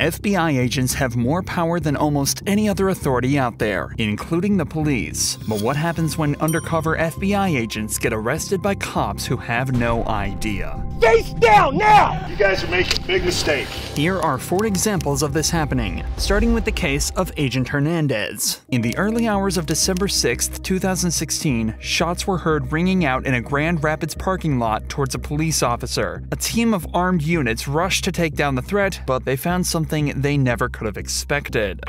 FBI agents have more power than almost any other authority out there, including the police. But what happens when undercover FBI agents get arrested by cops who have no idea? Face down now! You guys are making a big mistake. Here are four examples of this happening, starting with the case of Agent Hernandez. In the early hours of December 6, 2016, shots were heard ringing out in a Grand Rapids parking lot towards a police officer. A team of armed units rushed to take down the threat, but they found something they never could have expected.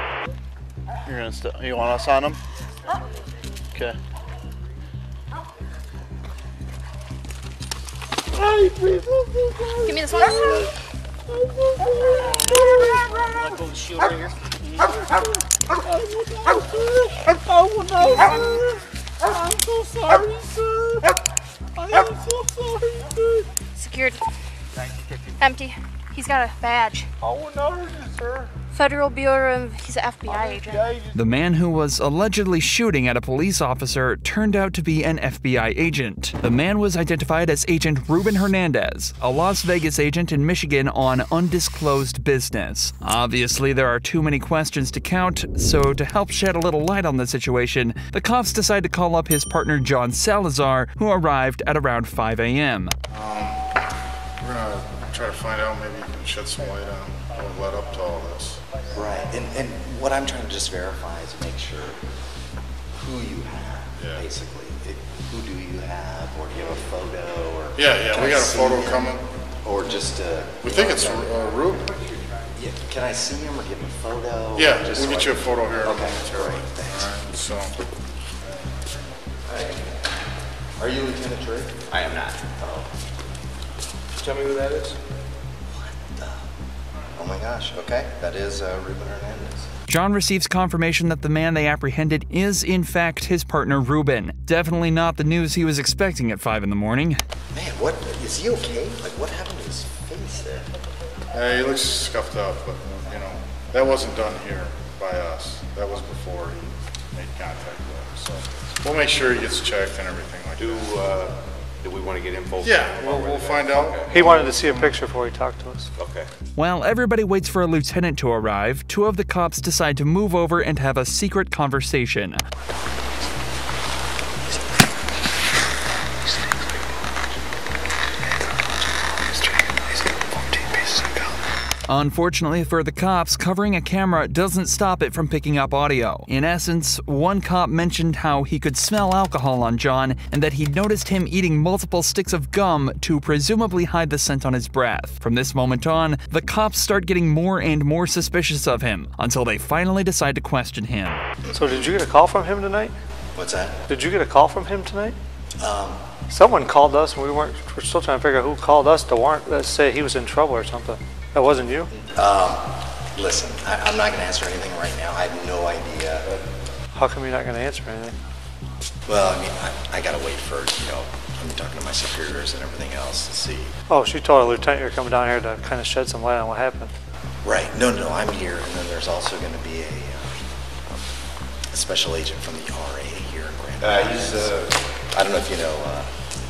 You're gonna st- you want us on them? Oh. Okay. Give me this one. Oh no! I'm so sorry, sir. I am so sorry, sir. Secured. Empty. He's got a badge. Oh no, sir. Federal Bureau of. He's an FBI agent. The man who was allegedly shooting at a police officer turned out to be an FBI agent. The man was identified as Agent Ruben Hernandez, a Las Vegas agent in Michigan on undisclosed business. Obviously, there are too many questions to count, so to help shed a little light on the situation, the cops decide to call up his partner John Salazar, who arrived at around 5 a.m. Um, We're gonna try to find out. Maybe you can shed some light on what led up to all this. Right, and, and what I'm trying to just verify is make sure who you have, Yeah. basically. It, who do you have, or do you have a photo, or? Yeah, yeah, we I got a photo him? coming. Or just, uh. We think it's uh, Rube. Yeah, can I see him or give him a photo? Yeah, Just we'll so get I you a photo here. Okay, momentarily. great, thanks. All right, so, Are you Lieutenant Drake? I am not. Oh, Tell me who that is. oh my gosh, okay, that is uh, Ruben Hernandez. John receives confirmation that the man they apprehended is, in fact, his partner Ruben. Definitely not the news he was expecting at 5 in the morning. Man, what, is he okay? Like, what happened to his face there? yeah, he looks scuffed up, but, you know, that wasn't done here by us. That was before he made contact with us, so we'll make sure he gets checked and everything like Do, that. uh, do we want to get info? Yeah, we'll, we'll find out. He wanted to see a picture before he talked to us. Okay. While everybody waits for a lieutenant to arrive, two of the cops decide to move over and have a secret conversation. Unfortunately for the cops, covering a camera doesn't stop it from picking up audio. In essence, one cop mentioned how he could smell alcohol on John and that he'd noticed him eating multiple sticks of gum to presumably hide the scent on his breath. From this moment on, the cops start getting more and more suspicious of him until they finally decide to question him. So did you get a call from him tonight? What's that? Did you get a call from him tonight? Um, Someone called us and we weren't, we're still trying to figure out who called us to warrant, let's say he was in trouble or something. That wasn't you? um, listen, I, I'm not gonna answer anything right now. I have no idea. How come you're not gonna answer anything? Well, I mean, I, I gotta wait for, you know, I'm talking to my superiors and everything else to see. Oh, she told a lieutenant you're coming down here to kind of shed some light on what happened. Right, no, no, no, I'm here, and then there's also gonna be a, uh, a special agent from the RA here in Grand Uh, Rapids. he's, uh, I don't know if you know, uh,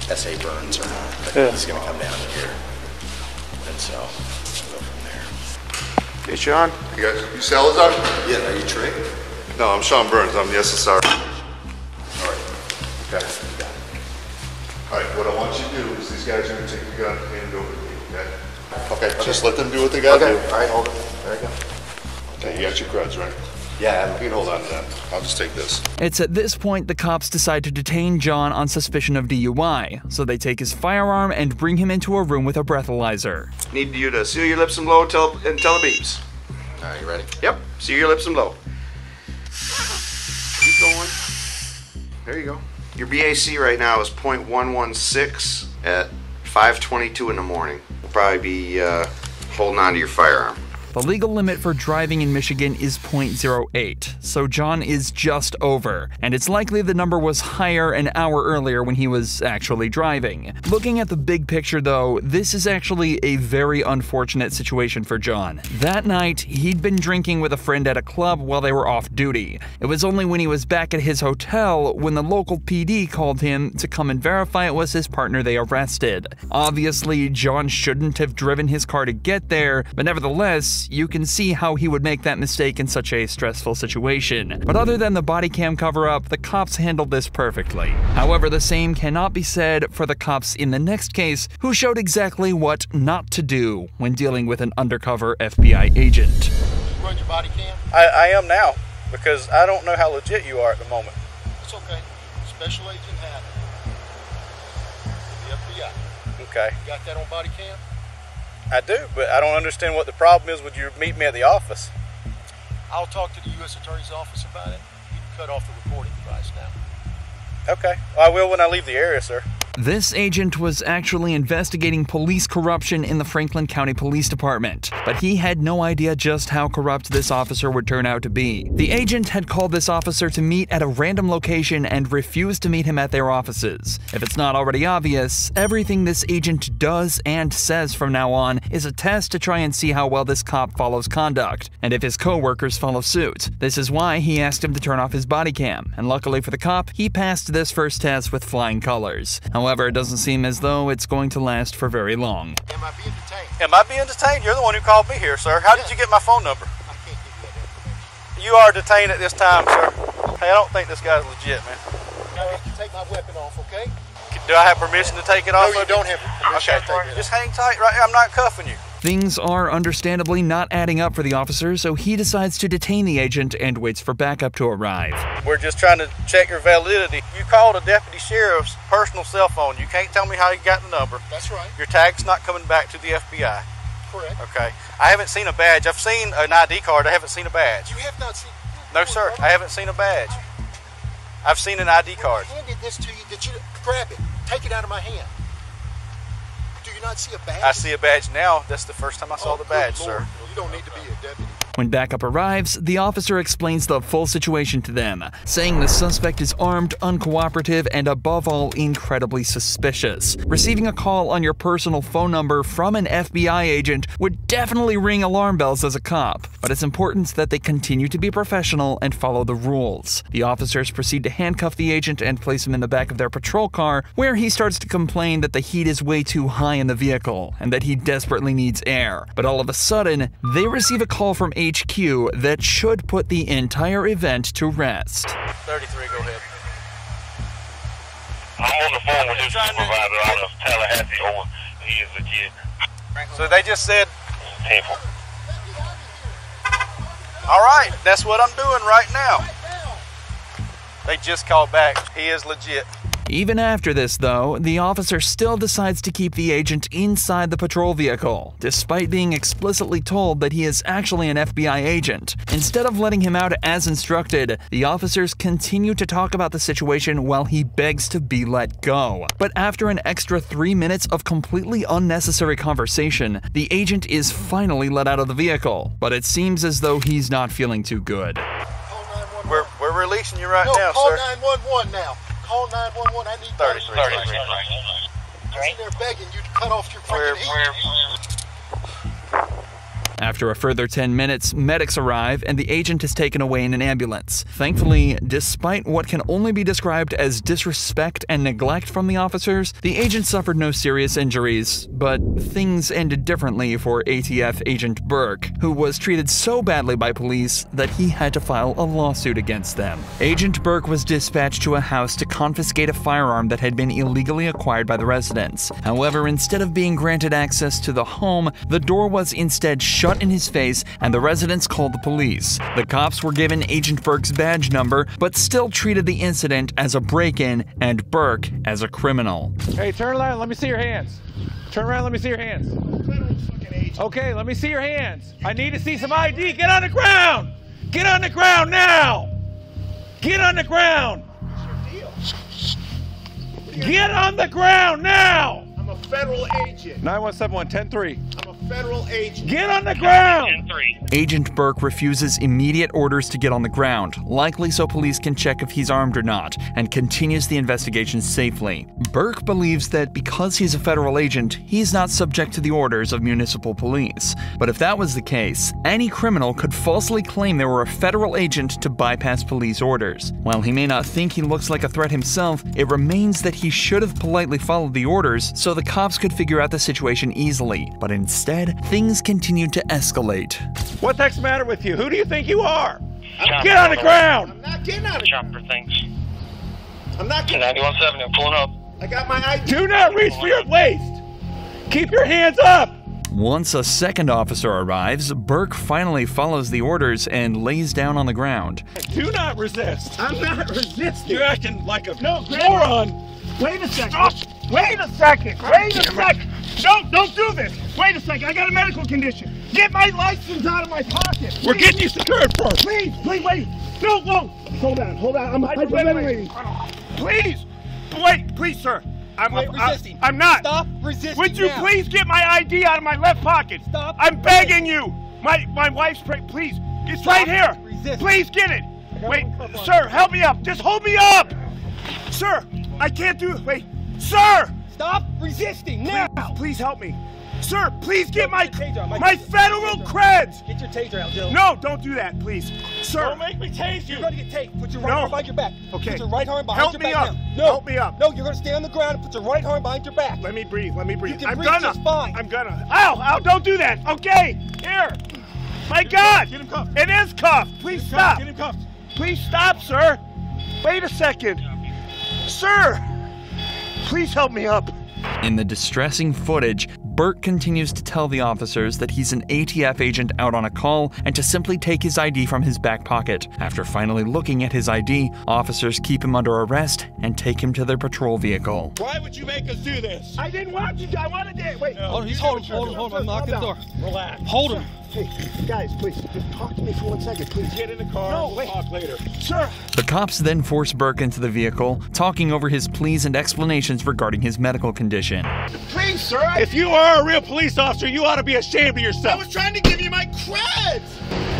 S.A. Burns or not, but Yeah. he's gonna come down here. And so, Hey, Sean, you guys, you Salazar? Yeah, are you Trick? No, I'm Sean Burns. I'm the SSR. All right. Okay. All right, what I want you to do is these guys are gonna take the gun and hand it over to me, okay? Okay, just let them do what they gotta Okay, do. all right, hold it. There you go. Okay, you got your creds, right? Yeah, You can hold on to that. I'll just take this. It's at this point the cops decide to detain John on suspicion of DUI, so they take his firearm and bring him into a room with a breathalyzer. Need you to seal your lips and blow tell, and tell the beeps. all right, you ready? Yep. Seal your lips and blow. Keep going. There you go. Your BAC right now is .116 at 5:22 in the morning. We'll probably be uh, holding on to your firearm. The legal limit for driving in Michigan is 0.08, so John is just over, and it's likely the number was higher an hour earlier when he was actually driving. Looking at the big picture though, this is actually a very unfortunate situation for John. That night, he'd been drinking with a friend at a club while they were off duty. It was only when he was back at his hotel when the local PD called him to come and verify it was his partner they arrested. Obviously, John shouldn't have driven his car to get there, but nevertheless, course, you can see how he would make that mistake in such a stressful situation. But other than the body cam cover up, the cops handled this perfectly. However, the same cannot be said for the cops in the next case, who showed exactly what not to do when dealing with an undercover FBI agent. Run your body cam? I, I am now because I don't know how legit you are at the moment. It's okay. Special Agent Hammond. The FBI. Okay. You got that on body cam? I do, but I don't understand what the problem is. Would you meet me at the office? I'll talk to the U.S. Attorney's Office about it. You can cut off the recording device now. Okay. Well, I will when I leave the area, sir. This agent was actually investigating police corruption in the Franklin County Police Department, but he had no idea just how corrupt this officer would turn out to be. The agent had called this officer to meet at a random location and refused to meet him at their offices. If it's not already obvious, everything this agent does and says from now on is a test to try and see how well this cop follows conduct, and if his co-workers follow suit. This is why he asked him to turn off his body cam, and luckily for the cop, he passed this first test with flying colors. However, it doesn't seem as though it's going to last for very long. Am I being detained? Am I being detained? You're the one who called me here, sir. How did you get my phone number? I can't give you that information. You are detained at this time, sir. Hey, I don't think this guy's legit, man. Now you take my weapon off, okay? Do I have permission to take it off? No, you of don't have permission Okay, to take it just hang tight right here. I'm not cuffing you. Things are understandably not adding up for the officer, so he decides to detain the agent and waits for backup to arrive. We're just trying to check your validity. You called a deputy sheriff's personal cell phone. You can't tell me how you got the number. That's right. Your tag's not coming back to the FBI. Correct. Okay. I haven't seen a badge. I've seen an ID card. I haven't seen a badge. You have not seen. No, sir. I haven't seen a badge. I've seen an ID card. I handed this to you. Did you grab it? Take it out of my hand. You not see a badge? I see a badge now. That's the first time I saw Oh, the badge, sir. You don't need to be a deputy. When backup arrives, the officer explains the full situation to them, saying the suspect is armed, uncooperative, and above all, incredibly suspicious. Receiving a call on your personal phone number from an FBI agent would definitely ring alarm bells as a cop, but it's important that they continue to be professional and follow the rules. The officers proceed to handcuff the agent and place him in the back of their patrol car, where he starts to complain that the heat is way too high in the vehicle and that he desperately needs air. But all of a sudden, they receive a call from HQ that should put the entire event to rest. 33, go ahead. I'm on the phone with his supervisor out of Tallahassee. Over, he is legit. So they just said, Painful. all right, that's what I'm doing right now. They just called back. He is legit. Even after this, though, the officer still decides to keep the agent inside the patrol vehicle, despite being explicitly told that he is actually an FBI agent. Instead of letting him out as instructed, the officers continue to talk about the situation while he begs to be let go. But after an extra three minutes of completely unnecessary conversation, the agent is finally let out of the vehicle, but it seems as though he's not feeling too good. We're, we're releasing you right no, now, call sir. 911 now. Call 911. I need 33. I'm sitting there begging you to cut off your We're, freaking heat. we're, After a further 10 minutes, medics arrive and the agent is taken away in an ambulance. Thankfully, despite what can only be described as disrespect and neglect from the officers, the agent suffered no serious injuries, but things ended differently for ATF agent Burke, who was treated so badly by police that he had to file a lawsuit against them. Agent Burke was dispatched to a house to confiscate a firearm that had been illegally acquired by the residents. However, instead of being granted access to the home, the door was instead shut in his face and the residents called the police. The cops were given Agent Burke's badge number, but still treated the incident as a break in and Burke as a criminal. Hey, turn around. Let me see your hands. Turn around. Let me see your hands. Okay, let me see your hands. I need to see some ID. Get on the ground. Get on the ground now. Get on the ground. Get on the ground now. I'm a federal agent. 9171 103. I'm a federal agent. Get on the ground. Agent Burke refuses immediate orders to get on the ground, likely so police can check if he's armed or not, and continues the investigation safely. Burke believes that because he's a federal agent, he's not subject to the orders of municipal police. But if that was the case, any criminal could falsely claim they were a federal agent to bypass police orders. While he may not think he looks like a threat himself, it remains that he should have politely followed the orders so the cops could figure out the situation easily. But instead, Instead, things continued to escalate. What the heck's the matter with you? Who do you think you are? Chopper Get on the on the ground! I'm not getting out of Chopper things. I'm not getting 917, I'm pulling up. I got my ID. Do not reach for your waist! Keep your hands up! Once a second officer arrives, Burke finally follows the orders and lays down on the ground. Do not resist. I'm not resisting. You're acting like a No, Greg. moron. Wait a second. Wait a second. Wait a second. No, don't do this. Wait a second. I got a medical condition. Get my license out of my pocket. We're getting you secured first. Please, please, wait. No, whoa. Hold on, hold on. I'm hyperventilating. Please, wait, please, sir. I'm Stop I- resisting. I'm not. Stop resisting Would you now. please get my ID out of my left pocket? Stop I'm begging you. My my wife's pre- please. It's right here. resisting. Please get it. Wait, sir, help me up. Just hold me up. Sir, I can't do it. Wait, sir. Stop resisting now. Please, please help me. Sir, please get my Get out. my federal creds. Get your taser out, Joe. No, don't do that, please. Sir, Don't make me tase you. You're to get taped. Put your right No. arm behind your back. Okay. Put your right arm behind help your me back up. now. No. Help me up. No, you're going to stay on the ground and put your right arm behind your back. Let me breathe. Let me breathe. can I'm breathe gonna. just fine. I'm gonna. Ow! Ow! Don't do that. Okay. Here. My God. Get him cuffed. It is cuffed. Please stop. Get him cuffed. Please stop, sir. Wait a second. Sir. Please help me up. In the distressing footage, Burke continues to tell the officers that he's an ATF agent out on a call and to simply take his ID from his back pocket. After finally looking at his ID, officers keep him under arrest and take him to their patrol vehicle. Why would you make us do this? I didn't want you. to. I wanted to. Wait. Hold on, he's holding, hold him, hold him. I'm knocking the door. Relax. Hold him. Hey, guys, please, just talk to me for one second, please. Get in the car. No, we'll wait. talk later. Sir. The cops then force Burke into the vehicle, talking over his pleas and explanations regarding his medical condition. Please, sir. I, If you are a real police officer, you ought to be ashamed of yourself. I was trying to give you my creds.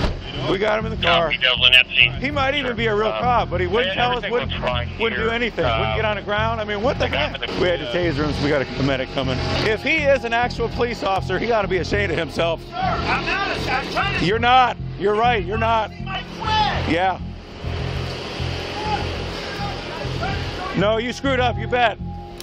We got him in the car. Copy, Devlin, at scene. He might even be a real Um, cop, but he wouldn't tell us, wouldn't, wouldn't do anything, Uh, wouldn't get on the ground. I mean, what the the heck? We had to taser him, so we got a medic coming. If he is an actual police officer, he got to be ashamed of himself. Sir, I'm not. I'm trying to You're not. You're right. You're not. see my creds. Yeah. No, you screwed up. You bet.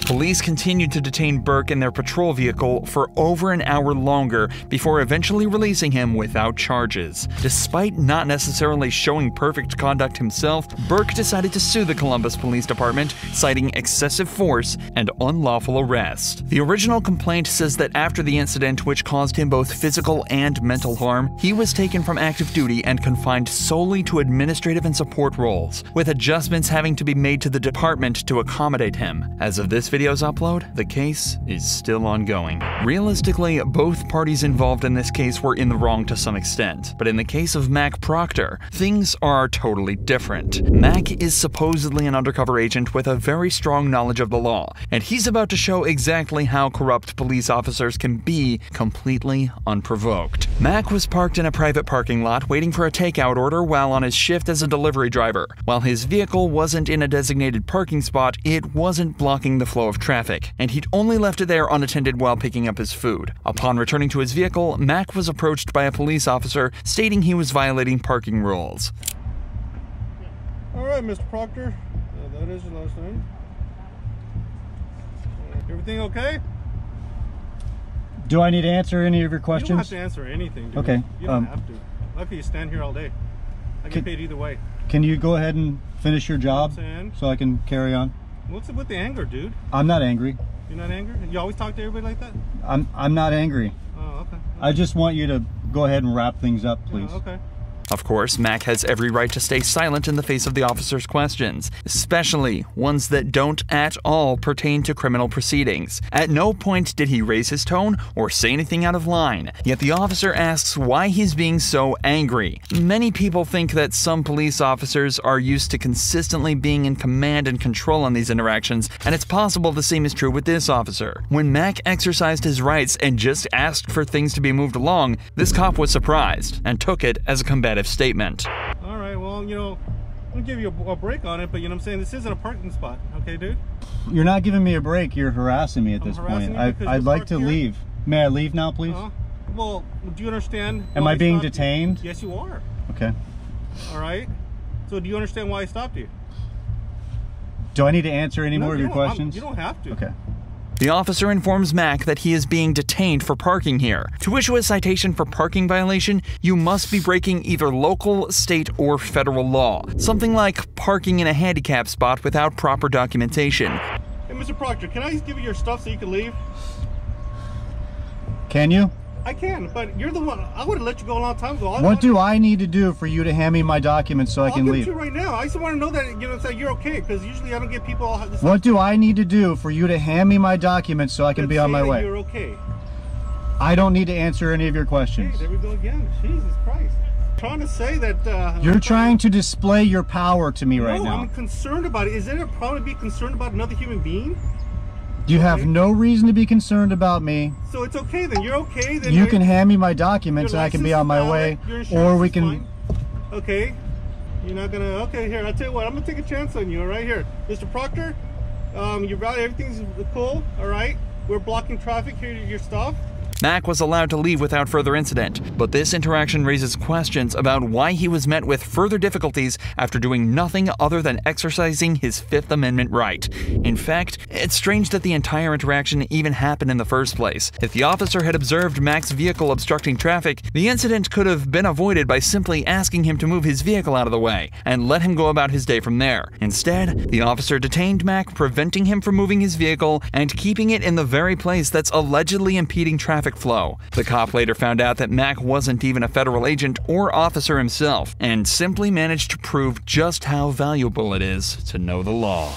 Police continued to detain Burke in their patrol vehicle for over an hour longer before eventually releasing him without charges. Despite not necessarily showing perfect conduct himself, Burke decided to sue the Columbus Police Department, citing excessive force and unlawful arrest. The original complaint says that after the incident, which caused him both physical and mental harm, he was taken from active duty and confined solely to administrative and support roles, with adjustments having to be made to the department to accommodate him. As of this video's upload, the case is still ongoing. Realistically, both parties involved in this case were in the wrong to some extent, but in the case of Mac Proctor, things are totally different. Mac is supposedly an undercover agent with a very strong knowledge of the law, and he's about to show exactly how corrupt police officers can be completely unprovoked. Mac was parked in a private parking lot waiting for a takeout order while on his shift as a delivery driver. While his vehicle wasn't in a designated parking spot, it wasn't blocking the flow of traffic, and he'd only left it there unattended while picking up his food. Upon returning to his vehicle, Mac was approached by a police officer stating he was violating parking rules. All right, Mr. Proctor. Uh, that is your last name. Uh, everything okay? Do I need to answer any of your questions? You don't have to answer anything. Dude. Okay, You don't um, have to. Lucky you stand here all day. I get Can- paid either way. Can you go ahead and finish your job so I can carry on? What's up with the anger, dude? I'm not angry. You're not angry? You always talk to everybody like that? I'm I'm not angry. Oh, okay. I just want you to go ahead and wrap things up, please. Oh, okay. Of course, Mac has every right to stay silent in the face of the officer's questions, especially ones that don't at all pertain to criminal proceedings. At no point did he raise his tone or say anything out of line, yet the officer asks why he's being so angry. Many people think that some police officers are used to consistently being in command and control on these interactions, and it's possible the same is true with this officer. When Mac exercised his rights and just asked for things to be moved along, this cop was surprised and took it as a combative statement. All right, well, you know, I'll give you a, a break on it, but you know what I'm saying? This isn't a parking spot, okay, dude? You're not giving me a break. You're harassing me at I'm this point. I, I'd like to here? leave. May I leave now, please? Uh, well, do you understand? Am why I being stopped you? detained? Yes, you are. Okay. All right. So do you understand why I stopped you? Do I need to answer any No, more of you your don't- I'm- questions? you don't have to. Okay. The officer informs Mac that he is being detained for parking here. To issue a citation for parking violation, you must be breaking either local, state, or federal law. Something like parking in a handicap spot without proper documentation. Hey, Mr. Proctor, can I just give you your stuff so you can leave? Can you? I can, but you're the one. I would have let you go a long time ago. I What do I need to do for you to hand me my documents so I I'll can give leave? it to you right now. I just want to know that you know that you're okay because usually I don't get people all this. What do I need to do for you to hand me my documents so I can be on my way? You're okay. I don't need to answer any of your questions. there we go again. Jesus Christ. trying to say that. Uh, You're trying to display your power to me right no, now. I'm concerned about it. Is there a problem to be concerned about another human being? You have no reason to be concerned about me. So it's okay then. You're okay then. You can hand me my documents and I can be on my way, or we can. fine. Okay. You're not gonna. Okay, here. I'll tell you what. I'm gonna take a chance on you. All right, here, Mr. Proctor. Um, your value, everything's cool. All right. We're blocking traffic. Here, your stuff. Mac was allowed to leave without further incident, but this interaction raises questions about why he was met with further difficulties after doing nothing other than exercising his Fifth Amendment right. In fact, it's strange that the entire interaction even happened in the first place. If the officer had observed Mac's vehicle obstructing traffic, the incident could have been avoided by simply asking him to move his vehicle out of the way and let him go about his day from there. Instead, the officer detained Mac, preventing him from moving his vehicle and keeping it in the very place that's allegedly impeding traffic flow. The cop later found out that Mac wasn't even a federal agent or officer himself, and simply managed to prove just how valuable it is to know the law.